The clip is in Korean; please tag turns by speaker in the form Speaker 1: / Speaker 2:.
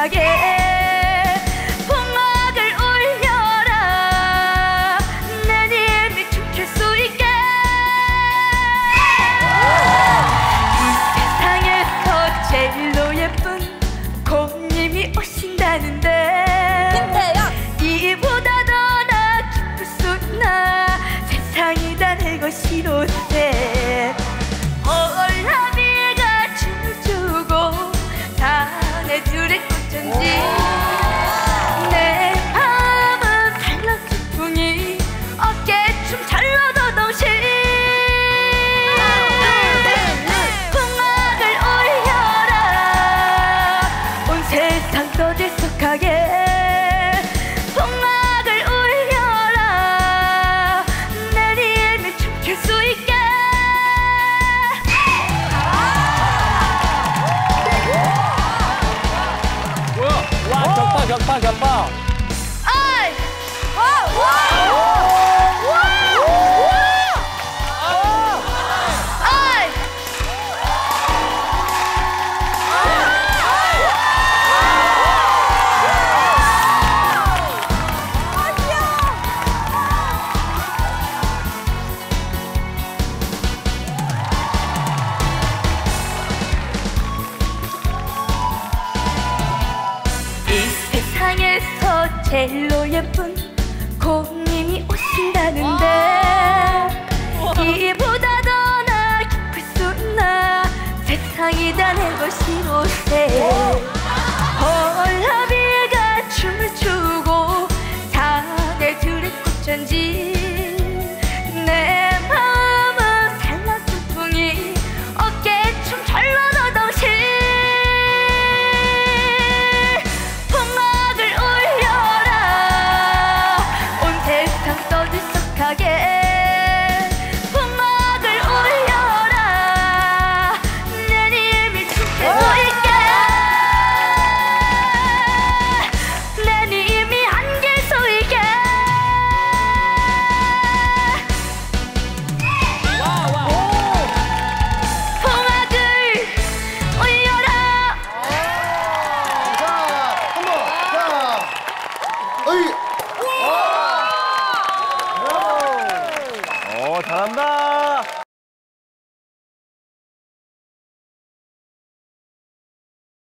Speaker 1: 하게 폭막을 올려라. 난 이미 춤출 수 있게. 세상에서 제일로 예쁜 곰님이 오신다는데. 이보다 더 나 기쁠 수 있나. 세상이 다 내 것이로세. 허얼라비가 춤을 추고 다내 줄에 真的。 젤로 예쁜 고님이 오신다는데 이보다 더나 기쁠 수 있나 세상이 다 내
Speaker 2: 것이로세. 어이.
Speaker 3: 오, 잘한다.